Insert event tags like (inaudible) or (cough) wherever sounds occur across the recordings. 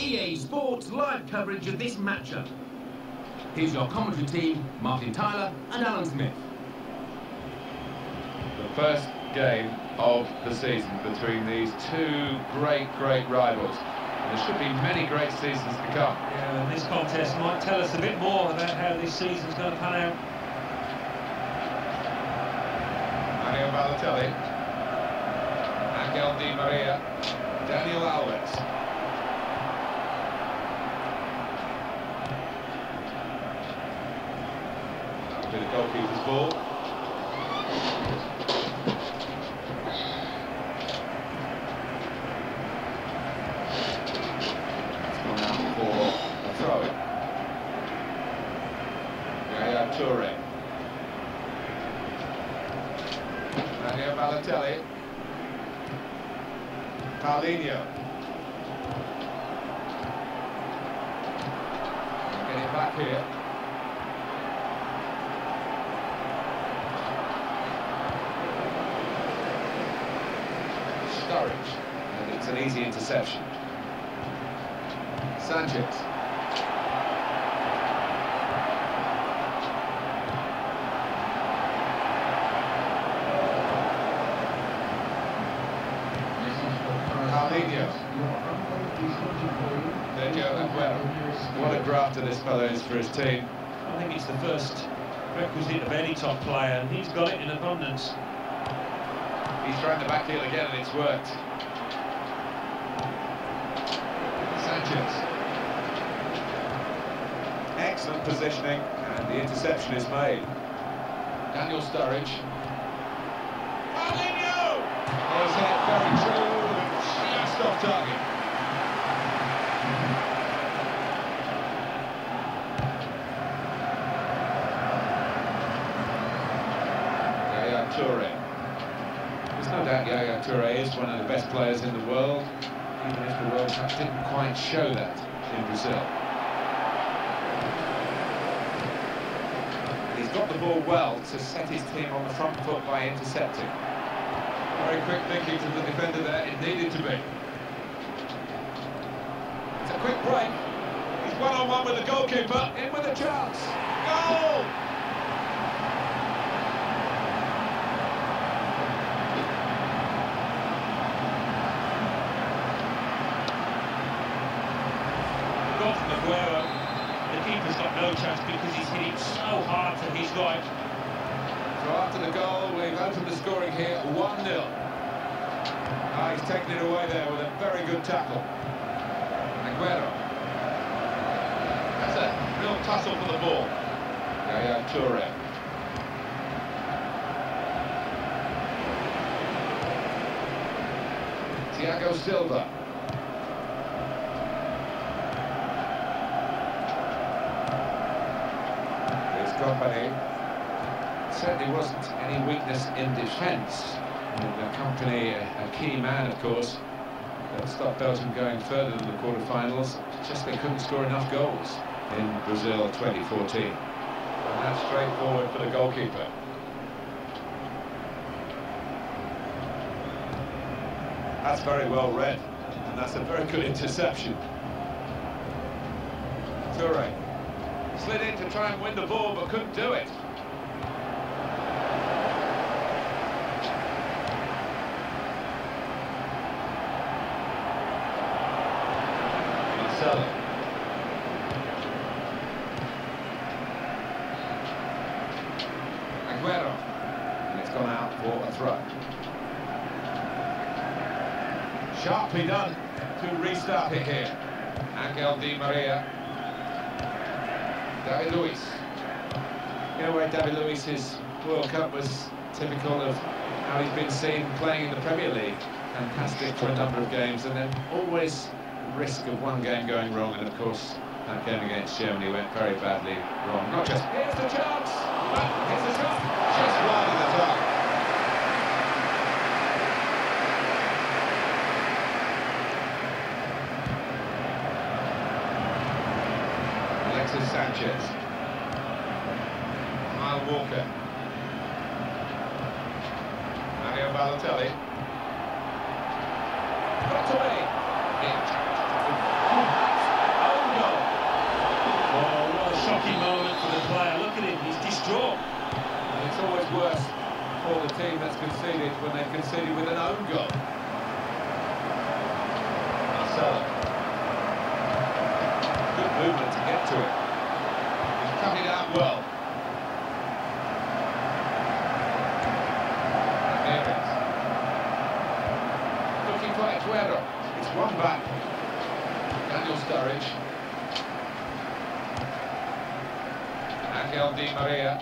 EA Sports live coverage of this matchup. Here's your commentary team, Martin Tyler and Alan Smith. The first game of the season between these two great, great rivals. There should be many great seasons to come. Yeah, and this contest might tell us a bit more about how this season's going to pan out. Mario Balotelli, Angel Di Maria, Daniel Alves. That'll be the goalkeeper's ball. It's gone out for a Toure. Mario Balotelli. Paulinho. Get it back here. And it's an easy interception. Sanchez. What a grafter this fellow is for his team. I think it's the first requisite of any top player, and he's got it in abundance. He's thrown the back heel again and it's worked. Sanchez. Excellent positioning and the interception is made. Daniel Sturridge. Paulinho! Was it very true, just off target. Yaya Toure. No doubt Yaya Toure is one of the best players in the world, even if the World Cup didn't quite show that in Brazil. He's got the ball well to set his team on the front foot by intercepting. Very quick thinking to the defender there, it needed to be. It's a quick break. He's one-on-one with the goalkeeper, in with a chance. Goal! Got from Aguero. The keeper's got no chance because he's hitting so hard to his right. So after the goal, we've opened the scoring here, 1-0. Ah, he's taken it away there with a very good tackle. Aguero. That's a real tussle for the ball. Yaya Toure. Thiago Silva. Kompany. Certainly wasn't any weakness in defence. The Kompany, a, a key man, of course, that stopped Belgium going further than the quarter-finals. Just they couldn't score enough goals in Brazil 2014. And that's straightforward for the goalkeeper. That's very well read, and that's a very good interception. Toure slid in to try and win the ball, but couldn't do it. Marcelo. Aguero. And it's gone out for a throw. Sharply done to restart it here. Angel Di Maria. David Luiz. You know where David Luiz's World Cup was typical of how he's been seen playing in the Premier League. Fantastic for a number of games and then always risk of one game going wrong, and of course, that game against Germany went very badly wrong. Not just, here's the chance! Here's the shot! Just wide Sanchez. Kyle Walker. Mario Balotelli. Got away. Goal. Oh, oh, what a shocking moment for the player. Look at him, he's distraught. It's always worse for the team that's conceded when they've conceded with an own goal. Marcelo. Good movement to get to it. Well. Looking for Aguero. It's one back. Daniel Sturridge. Angel Di Maria.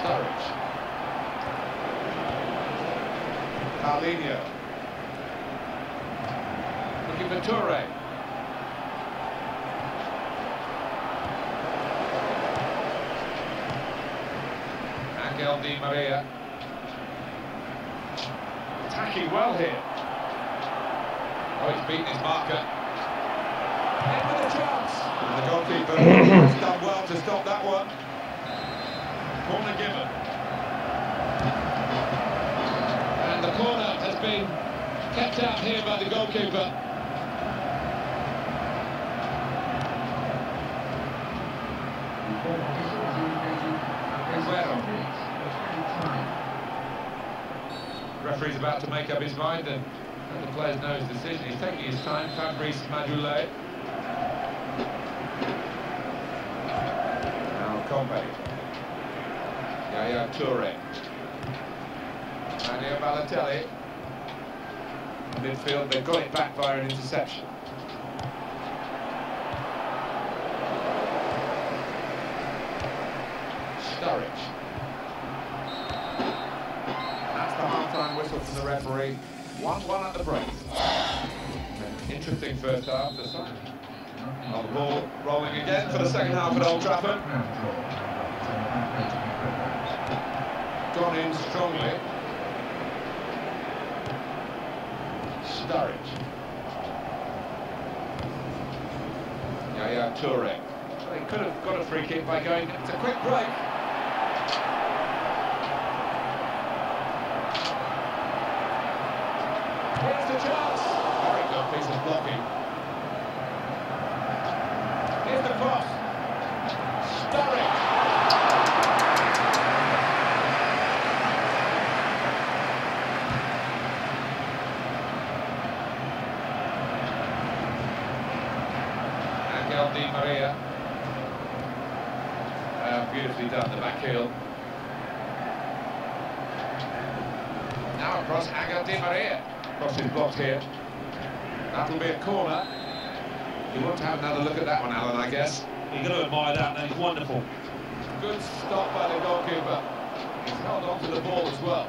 Sturridge. Carlinho. Looking for Toure. Angel Di Maria. Attacking well here. Oh, he's beaten his marker. In with a chance. And the goalkeeper has done well to stop that one. Corner given. Corner has been kept out here by the goalkeeper. Referee's about to make up his mind and let the players know his decision. He's taking his time, Fabrice Madoulet. Now Combe. Yaya Toure. Mario Balotelli. Midfield, they've got it back via an interception. Sturridge. That's the half-time whistle from the referee. 1-1 at the break. Interesting first half. Well, the ball rolling again for the second half at Old Trafford. Gone in strongly. Sturridge. Yaya Toure. They could have got a free kick by going. It's a quick break. Here's the chance. Very good piece of blocking. Here's the cross. Sturridge. Angel Di Maria. Uh, beautifully done, the back heel. Now across, Angel Di Maria. Cross is blocked here. That'll be a corner. You want to have another look at that one, Alan, I guess. You've got to admire that, that is wonderful. Good stop by the goalkeeper. He's held on to the ball as well.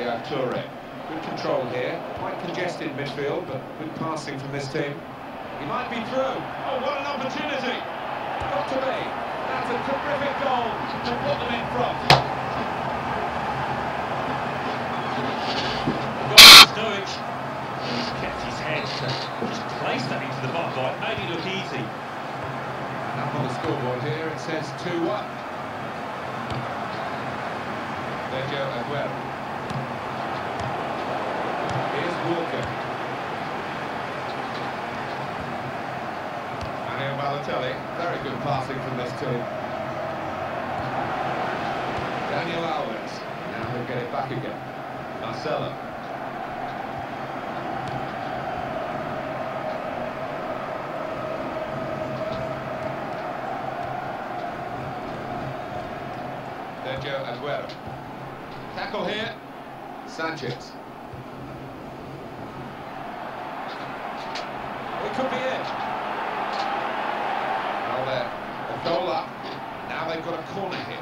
Yaya Toure. Good control here. Quite congested midfield, but good passing from this team. He might be through. Oh, what an opportunity! Got to be. That's a terrific goal to put them in front. Sturridge. He's kept his head. Just placed that into the bottom line. Made it look easy. And up on the scoreboard here, it says 2-1. Sergio Aguero. Here's Walker. Balotelli. Very good passing from this team. Daniel Alves. Now he'll get it back again. Marcelo. Sergio Aguero. Tackle here. Sanchez. It could be it. Well, there. A goal up. Now they've got a corner here.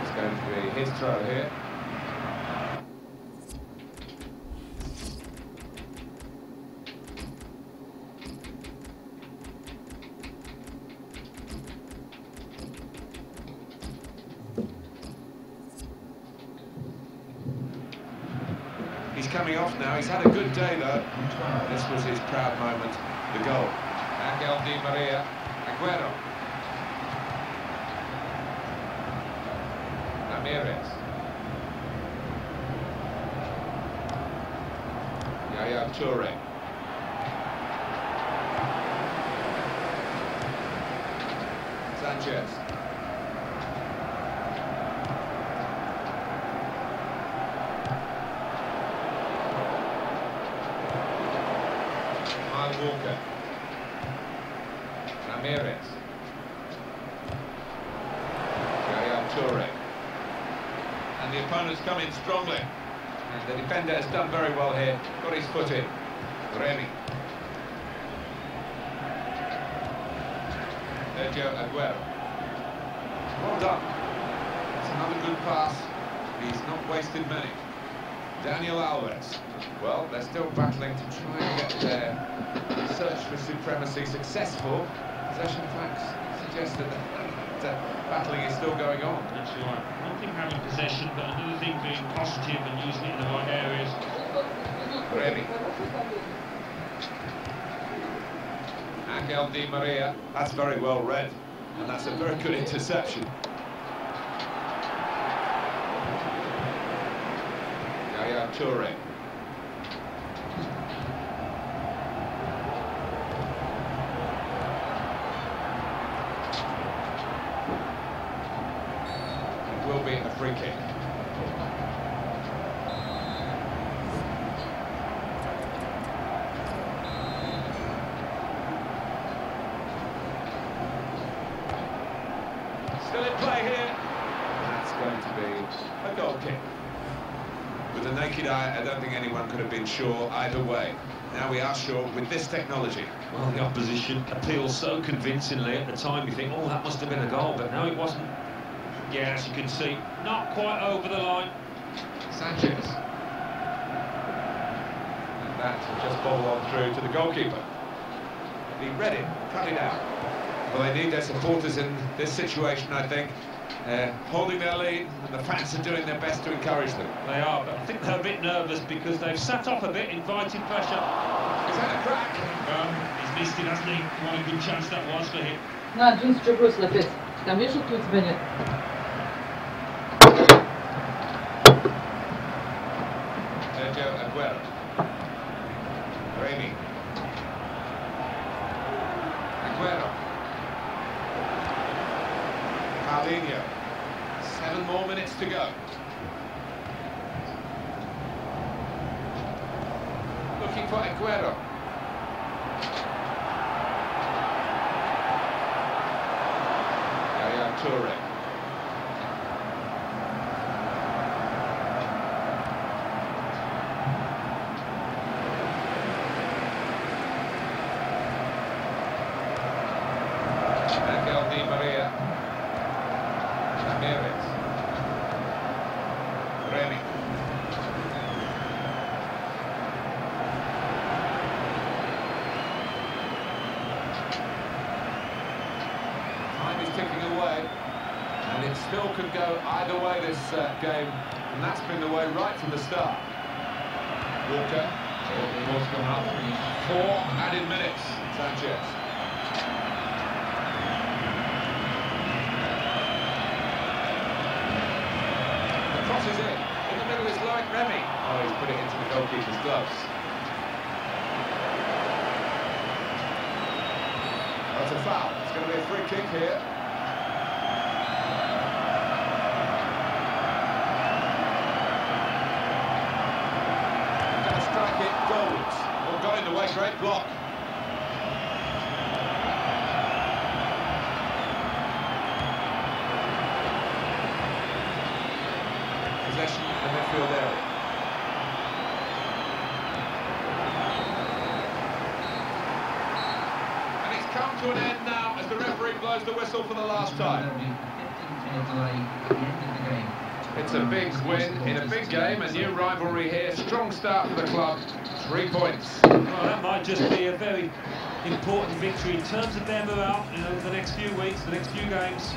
It's going to be his throw here. He's coming off now. He's had a good day, though. This was his proud moment. The goal. Angel Di Maria. Aguero. Ramirez. Yaya Toure. Sanchez. Walker. Ramirez. Yaya Toure. And the opponent's come in strongly. And the defender has done very well here. Got his foot in. Remy. Sergio Aguero. Well done. It's another good pass. He's not wasted many. Daniel Alves. Well, they're still battling to try and get their search for supremacy successful. Possession facts suggest that (laughs) the uh, battling is still going on. That's right. One thing having possession, but another thing being positive and using it in the right areas. Remy. Angel Di Maria. That's very well read. And that's a very good interception. Yaya Toure. It will be a free kick. Still in play here. That's going to be a goal kick. With the naked eye, I don't think anyone could have been sure either way. Now we are sure with this technology. Well, the opposition appeals so convincingly at the time. You think, oh, that must have been a goal, but no, it wasn't. Yeah, as you can see, not quite over the line. Sanchez. And that will just bobble on through to the goalkeeper. He read it, cut it out. Well, they need their supporters in this situation, I think. Uh, holding their lead, and the fans are doing their best to encourage them. They are, but I think they're a bit nervous because they've sat off a bit, inviting pressure. Is that a crack? Um, he's missed it, hasn't he? What a good chance that was for him. Na, jeans ciągły lepiej. Tam wiesz, tu jest będzie. Sergio Aguero. Remy. Aguero. Paulinho. Seven more minutes to go. Looking for Aguero. Yaya Toure. Angel Di Maria. Ramirez. Remy. Time is ticking away, and it still could go either way this uh, game, and that's been the way right from the start. Walker, ball's gone up. Four added minutes, Sanchez. The cross is in. In the middle is Loic Remy. Oh, he's put it into the goalkeeper's gloves. That's a foul. It's going to be a free kick here. Great block. Possession in the midfield area. And it's come to an end now as the referee blows the whistle for the last time. It's a big win in a big game, a new rivalry here. Strong start for the club, three points. Well, that might just be a very important victory in terms of their morale you know, the next few weeks, the next few games.